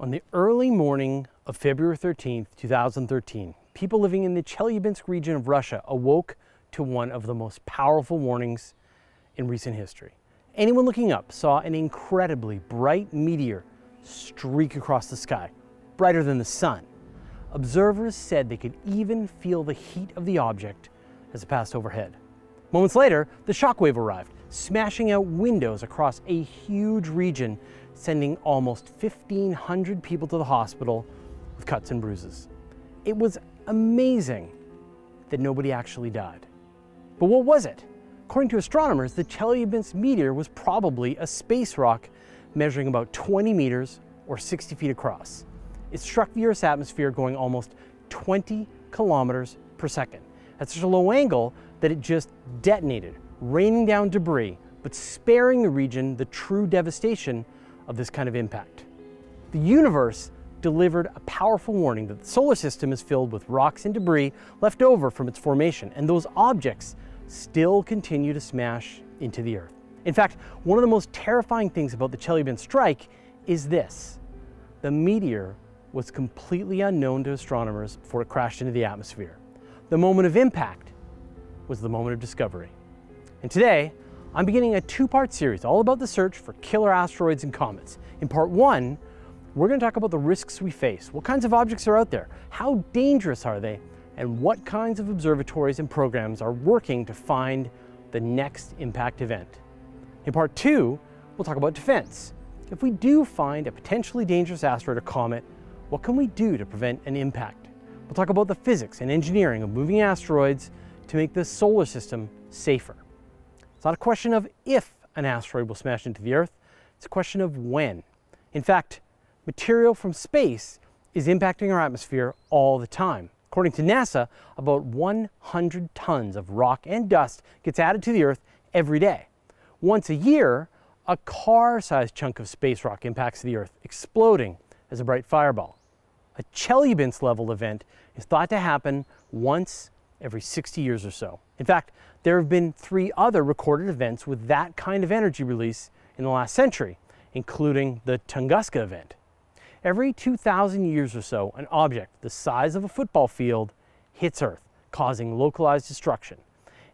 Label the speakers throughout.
Speaker 1: On the early morning of February 13, 2013, people living in the Chelyabinsk region of Russia awoke to one of the most powerful warnings in recent history. Anyone looking up saw an incredibly bright meteor streak across the sky, brighter than the sun. Observers said they could even feel the heat of the object as it passed overhead. Moments later, the shockwave arrived, smashing out windows across a huge region sending almost 1,500 people to the hospital with cuts and bruises. It was amazing that nobody actually died. But what was it? According to astronomers, the Chelyabinsk meteor was probably a space rock measuring about 20 meters or 60 feet across. It struck the Earth's atmosphere going almost 20 kilometers per second at such a low angle that it just detonated, raining down debris, but sparing the region the true devastation of this kind of impact. The universe delivered a powerful warning that the solar system is filled with rocks and debris left over from its formation, and those objects still continue to smash into the Earth. In fact, one of the most terrifying things about the Chelyabinsk strike is this. The meteor was completely unknown to astronomers before it crashed into the atmosphere. The moment of impact was the moment of discovery. And today, I'm beginning a two-part series all about the search for killer asteroids and comets. In part one, we're going to talk about the risks we face, what kinds of objects are out there, how dangerous are they, and what kinds of observatories and programs are working to find the next impact event. In part two, we'll talk about defense. If we do find a potentially dangerous asteroid or comet, what can we do to prevent an impact? We'll talk about the physics and engineering of moving asteroids to make the solar system safer. It's not a question of if an asteroid will smash into the Earth, it's a question of when. In fact, material from space is impacting our atmosphere all the time. According to NASA, about 100 tons of rock and dust gets added to the Earth every day. Once a year, a car-sized chunk of space rock impacts the Earth, exploding as a bright fireball. A Chelyabinsk-level event is thought to happen once every 60 years or so. In fact, there have been three other recorded events with that kind of energy release in the last century, including the Tunguska event. Every 2,000 years or so, an object the size of a football field hits Earth, causing localized destruction.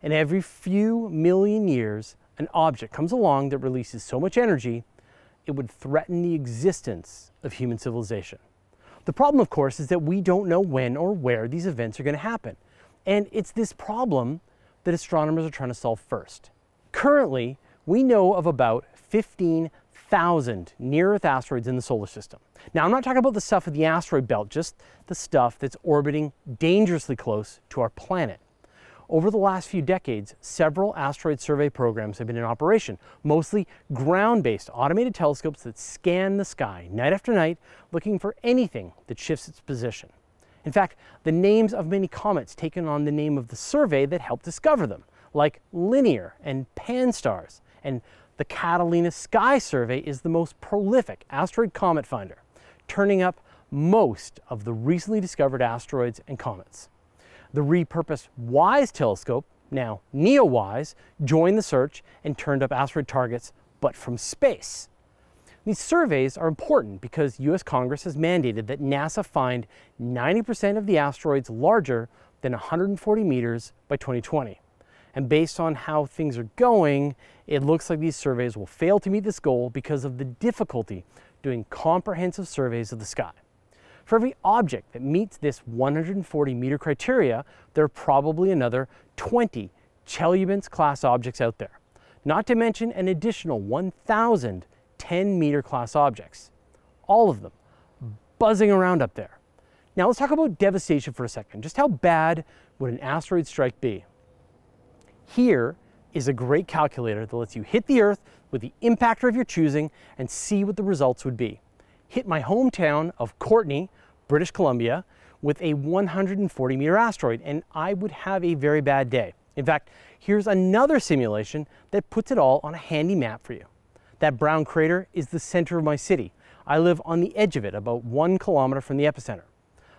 Speaker 1: And every few million years, an object comes along that releases so much energy, it would threaten the existence of human civilization. The problem, of course, is that we don't know when or where these events are going to happen. And it's this problem that astronomers are trying to solve first. Currently, we know of about 15,000 near-Earth asteroids in the solar system. Now, I'm not talking about the stuff of the asteroid belt, just the stuff that's orbiting dangerously close to our planet. Over the last few decades, several asteroid survey programs have been in operation, mostly ground-based automated telescopes that scan the sky night after night looking for anything that shifts its position. In fact, the names of many comets taken on the name of the survey that helped discover them, like Linear and Pan-STARRS. And the Catalina Sky Survey is the most prolific asteroid comet finder, turning up most of the recently discovered asteroids and comets. The repurposed WISE telescope, now NEOWISE, joined the search and turned up asteroid targets, but from space. These surveys are important because US Congress has mandated that NASA find 90% of the asteroids larger than 140 meters by 2020. And based on how things are going, it looks like these surveys will fail to meet this goal because of the difficulty doing comprehensive surveys of the sky. For every object that meets this 140 meter criteria, there are probably another 20 Chelyabinsk class objects out there. Not to mention an additional 1,000 10 meter class objects. All of them buzzing around up there. Now let's talk about devastation for a second. Just how bad would an asteroid strike be? Here is a great calculator that lets you hit the Earth with the impactor of your choosing and see what the results would be. Hit my hometown of Courtenay, British Columbia, with a 140 meter asteroid, and I would have a very bad day. In fact, here's another simulation that puts it all on a handy map for you. That brown crater is the center of my city. I live on the edge of it, about one kilometer from the epicenter.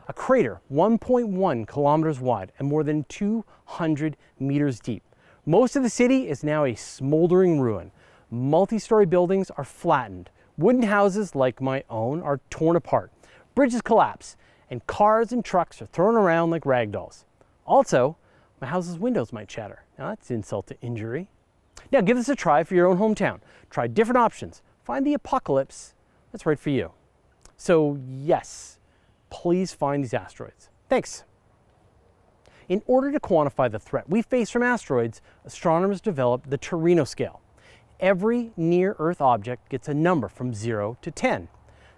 Speaker 1: A crater 1.1 kilometers wide and more than 200 meters deep. Most of the city is now a smoldering ruin. Multi-story buildings are flattened. Wooden houses like my own are torn apart, bridges collapse, and cars and trucks are thrown around like rag dolls. Also, my house's windows might shatter. Now that's insult to injury. Now give this a try for your own hometown. Try different options. Find the apocalypse that's right for you. So yes, please find these asteroids. Thanks. In order to quantify the threat we face from asteroids, astronomers developed the Torino scale. Every near-Earth object gets a number from 0 to 10.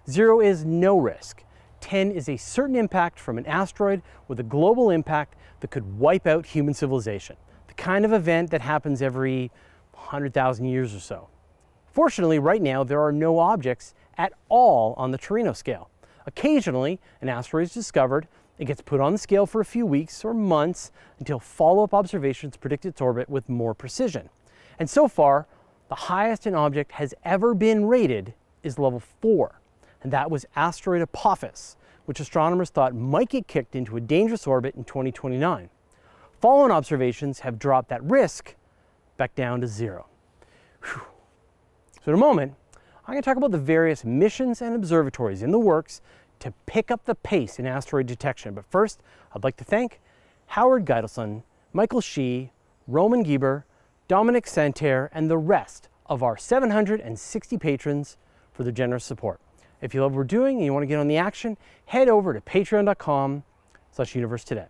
Speaker 1: 0 is no risk. 10 is a certain impact from an asteroid with a global impact that could wipe out human civilization. The kind of event that happens every 100,000 years or so. Fortunately, right now, there are no objects at all on the Torino scale. Occasionally, an asteroid is discovered it gets put on the scale for a few weeks or months until follow-up observations predict its orbit with more precision. And so far, the highest an object has ever been rated is level 4, and that was asteroid Apophis, which astronomers thought might get kicked into a dangerous orbit in 2029. Following observations have dropped that risk back down to zero. Whew. So in a moment, I'm going to talk about the various missions and observatories in the works to pick up the pace in asteroid detection. But first, I'd like to thank Howard Geidelson, Michael Shee, Roman Gieber, Dominic Santerre, and the rest of our 760 patrons for their generous support. If you love what we're doing and you want to get on the action, head over to patreon.com slash universe today.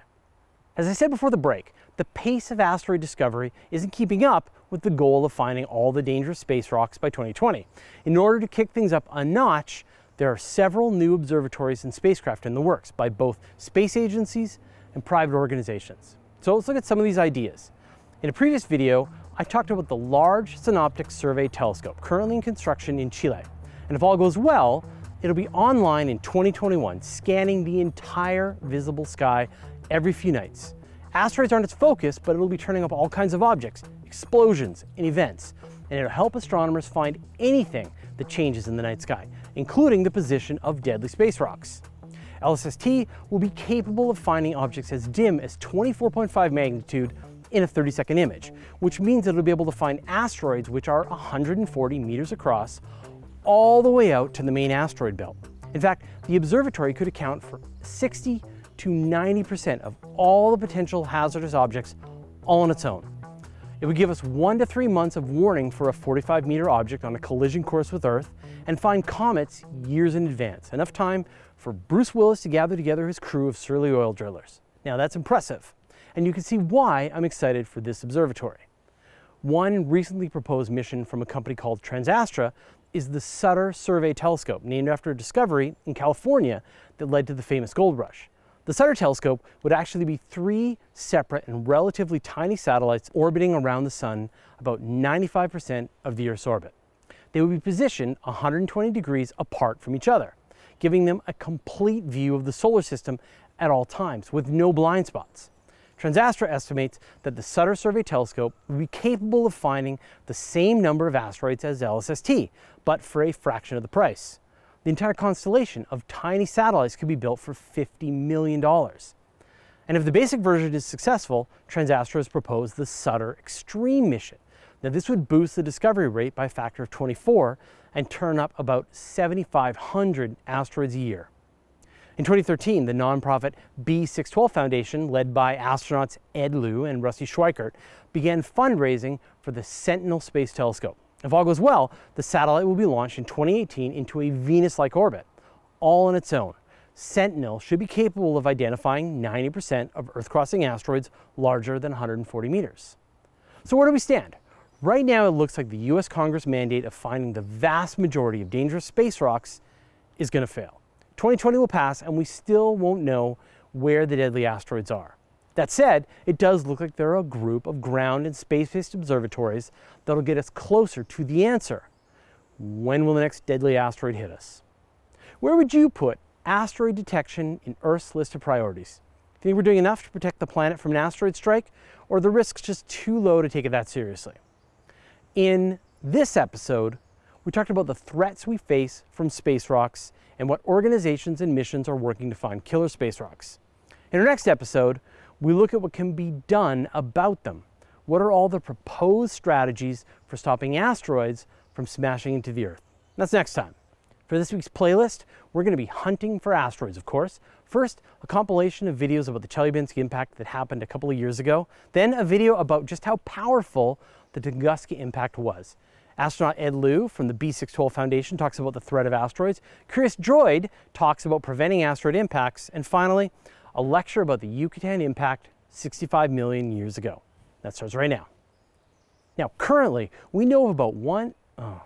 Speaker 1: As I said before the break, the pace of asteroid discovery isn't keeping up with the goal of finding all the dangerous space rocks by 2020. In order to kick things up a notch, there are several new observatories and spacecraft in the works by both space agencies and private organizations. So let's look at some of these ideas. In a previous video, I talked about the Large Synoptic Survey Telescope, currently in construction in Chile. And if all goes well, it'll be online in 2021, scanning the entire visible sky every few nights. Asteroids aren't its focus, but it'll be turning up all kinds of objects, explosions, and events. And it'll help astronomers find anything that changes in the night sky, including the position of deadly space rocks. LSST will be capable of finding objects as dim as 24.5 magnitude in a 30 second image, which means it'll be able to find asteroids which are 140 meters across all the way out to the main asteroid belt. In fact, the observatory could account for 60 to 90% of all the potential hazardous objects all on its own. It would give us one to three months of warning for a 45 meter object on a collision course with Earth and find comets years in advance, enough time for Bruce Willis to gather together his crew of surly oil drillers. Now that's impressive, and you can see why I'm excited for this observatory. One recently proposed mission from a company called Transastra is the Sutter Survey Telescope, named after a discovery in California that led to the famous gold rush. The Sutter telescope would actually be three separate and relatively tiny satellites orbiting around the Sun about 95% of the Earth's orbit. They would be positioned 120 degrees apart from each other, giving them a complete view of the solar system at all times with no blind spots. Transastra estimates that the Sutter Survey Telescope would be capable of finding the same number of asteroids as LSST, but for a fraction of the price. The entire constellation of tiny satellites could be built for $50 million. And if the basic version is successful, Transastra has proposed the Sutter Extreme mission. Now this would boost the discovery rate by a factor of 24 and turn up about 7,500 asteroids a year. In 2013, the nonprofit B612 Foundation, led by astronauts Ed Lu and Rusty Schweickart, began fundraising for the Sentinel Space Telescope. If all goes well, the satellite will be launched in 2018 into a Venus-like orbit, all on its own. Sentinel should be capable of identifying 90% of Earth-crossing asteroids larger than 140 meters. So where do we stand? Right now it looks like the US Congress mandate of finding the vast majority of dangerous space rocks is going to fail. 2020 will pass and we still won't know where the deadly asteroids are. That said, it does look like there are a group of ground and space-based observatories that'll get us closer to the answer. When will the next deadly asteroid hit us? Where would you put asteroid detection in Earth's list of priorities? Do you Think we're doing enough to protect the planet from an asteroid strike, or the risks just too low to take it that seriously? In this episode, we talked about the threats we face from space rocks and what organizations and missions are working to find killer space rocks. In our next episode, we look at what can be done about them. What are all the proposed strategies for stopping asteroids from smashing into the Earth? That's next time For this week's playlist, we're going to be hunting for asteroids, of course. First, a compilation of videos about the Chelyabinsk impact that happened a couple of years ago. Then a video about just how powerful the Tunguska impact was. Astronaut Ed Lu from the B612 Foundation talks about the threat of asteroids. Curious Droid talks about preventing asteroid impacts. And finally, a lecture about the Yucatan impact 65 million years ago. That starts right now. Now, currently, we know of about one, oh,